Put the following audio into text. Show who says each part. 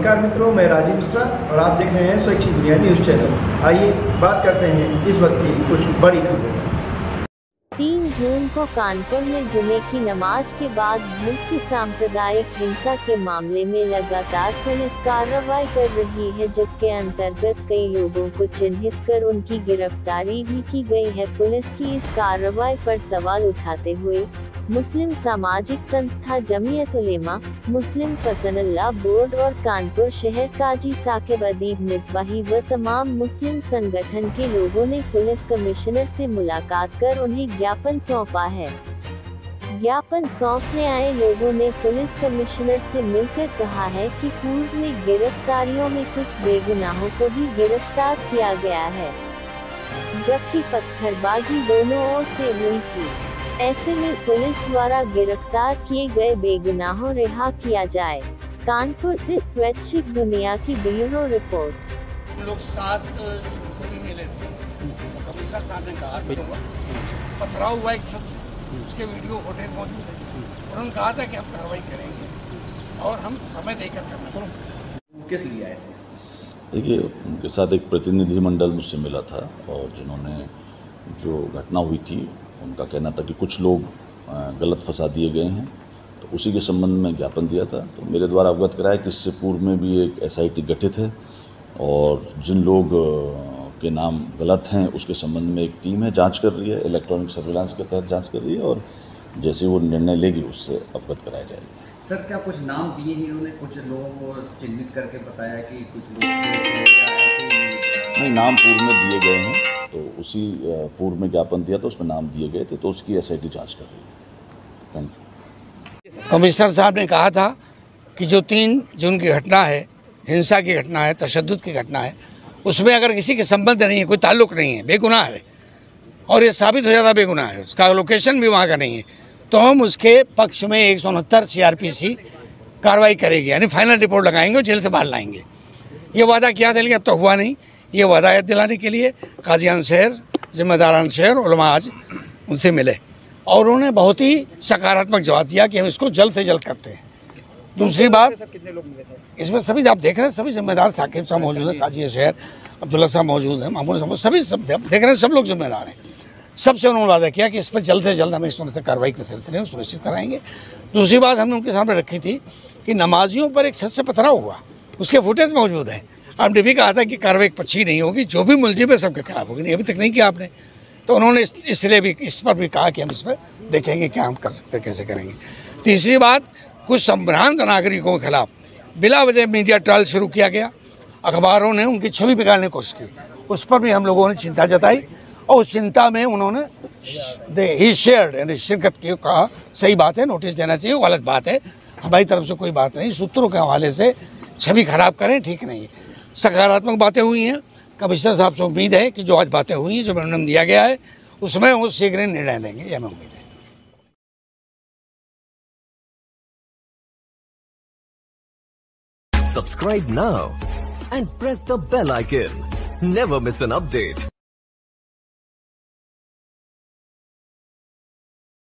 Speaker 1: नमस्कार मित्रों, मैं राजीव मिश्रा और आप देख रहे हैं स्वैच्छिक दुनिया न्यूज़ चैनल। आइए बात करते हैं इस वक्त की कुछ बड़ी खबरें।
Speaker 2: तीन जून को कानपुर में जुमे की नमाज़ के बाद भीड़ की सांप्रदायिक हिंसा के मामले में लगातार पुलिस कार्रवाई कर रही है, जिसके अंतर्गत कई लोगों को चिन्हित कर उनकी गिरफ्तारी भी की गई है। पुलिस की इस कार्रवाई पर सवाल उठाते हुए मुस्लिम सामाजिक संस्था जमीयत उलेमा मुस्लिम फसनल्ला बोर्ड और कानपुर शहर काजी साकिब अदीब मिसबाही व तमाम मुस्लिम संगठन के लोगों ने पुलिस कमिश्नर से मुलाकात कर उन्हें ज्ञापन सौंपा है। ज्ञापन सौंपने आए लोगों ने पुलिस कमिश्नर से मिलकर कहा है कि पूर्व में गिरफ्तारियों में कुछ बेगुनाहों को भी गिरफ़्तार किया गया है, जबकि पत्थरबाजी दोनों ओर से हुई थी। ऐसे में पुलिस द्वारा गिरफ़्तार किए गए बेगुनाहों रिहा किया जाए। कानपुर से स्वैच्छिक दुनिया की ब्यूरो रिपोर्ट।
Speaker 3: हम लोग सात जून को भी मिले थे। तो कमिश्नर साहब ने कहा पथराव हुआ एक शख्स उसके वीडियो फुटेज मौजूद है। उन्होंने कहा था कि हम कार्रवाई करेंगे और हम समय देकर करना
Speaker 1: किस लिए आए?
Speaker 4: देखिए उनके साथ एक प्रतिनिधिमंडल मुझसे मिला था और जिन्होंने जो घटना हुई थी उनका कहना था कि कुछ लोग गलत फंसा दिए गए हैं तो उसी के संबंध में ज्ञापन दिया था। तो मेरे द्वारा अवगत कराया कि इससे पूर्व में भी एक एसआईटी गठित है और जिन लोग के नाम गलत हैं उसके संबंध में एक टीम है जाँच कर रही है इलेक्ट्रॉनिक सर्विलांस के तहत जाँच कर रही है और जैसे वो निर्णय लेगी उससे अवगत कराया जाएगा।
Speaker 5: सर क्या कुछ नाम दिए हैं इन्होंने? कुछ लोगों को चिन्हित करके बताया कि कुछ लोग नहीं
Speaker 4: नाम पूर्व में दिए गए हैं। तो उसी पूर्व में ज्ञापन दिया था, उसमें नाम दिए गए थे तो उसकी एसआईटी जाँच कर रही है। थैंक यू
Speaker 3: कमिश्नर साहब ने कहा था कि जो तीन जून की घटना है, हिंसा की घटना है तशद की घटना है, उसमें अगर किसी के संबंध नहीं है, कोई ताल्लुक नहीं है, बेगुनाह है, और ये साबित हो जाता बेगुनाह है, उसका लोकेशन भी वहाँ का नहीं है तो हम उसके पक्ष में एक सौ उनहत्तर सी कार्रवाई करेगी, यानी फाइनल रिपोर्ट लगाएँगे और जेल से बाहर लाएँगे। ये वादा किया था, लेकिन अब तो हुआ नहीं। ये वादा याद दिलाने के लिए काजियान शहर जिम्मेदारान शहर उलमा आज उनसे मिले और उन्होंने बहुत ही सकारात्मक जवाब दिया कि हम इसको जल्द से जल्द करते हैं। दूसरी बात इसमें सभी आप देख रहे हैं सभी जिम्मेदार साकिब साहब मौजूद हैं काजी शहर अब्दुल्ला साहब मौजूद हैं मामून साहब सभी सब देख रहे हैं सब लोग जिम्मेदार हैं। सबसे उन्होंने वादा किया कि इस पर जल्द से जल्द हम इस तरह से कार्रवाई के सिलसिले में सुनिश्चित कराएँगे। दूसरी बात हमने उनके सामने रखी थी कि नमाजियों पर एक छत से पथराव हुआ उसके फुटेज मौजूद है। आपने भी कहा था कि कार्रवाई पक्षी नहीं होगी, जो भी मुलजिम है सबके खिलाफ होगी, नहीं, अभी तक नहीं किया आपने। तो उन्होंने इस- इसलिए भी, इस पर भी कहा कि हम इस पर देखेंगे क्या हम कर सकते कैसे करेंगे। तीसरी बात, कुछ संभ्रांत नागरिकों के खिलाफ बिला वजह मीडिया ट्रायल शुरू किया गया। अखबारों ने उनकी छवि बिगाड़ने की कोशिश की। उस पर भी हम लोगों ने चिंता जताई और उस चिंता में उन्होंने दे ही शेयर्ड यानी शिरकत की, कहा, सही बात है, नोटिस देना चाहिए, गलत बात है। हमारी तरफ़ से कोई बात नहीं, सूत्रों के हवाले से छवि खराब करें, ठीक नहीं। है सकारात्मक बातें हुई हैं कमिश्नर साहब से उम्मीद है कि जो आज बातें हुई हैं, जो मेमोरेंडम दिया गया है, उसमें वो शीघ्र निर्णय लेंगे, यह हमें उम्मीद है
Speaker 6: subscribe now and press the bell icon. Never miss an update.